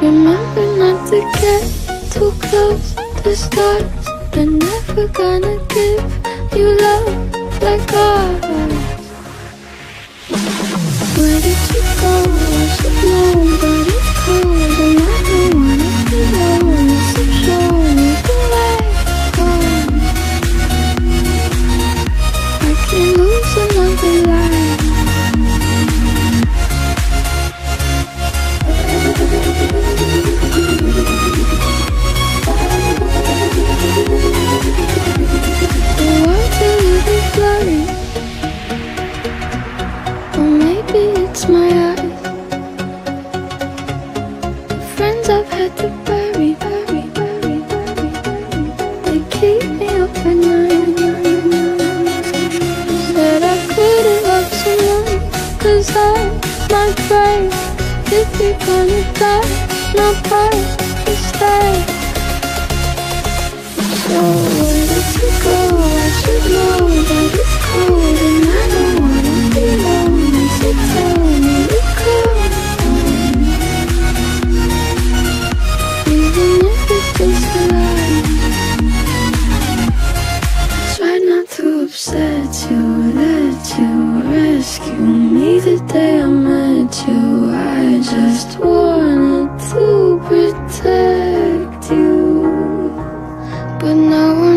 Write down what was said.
Remember not to get too close to stars. They're never gonna give you love like ours. Where did you go? I should know, maybe my eyes. The friends I've had to bury, bury, bury, bury, bury. They keep me up at night. Said I couldn't love someone, cause I'm not brave. If you're gonna die, my part but now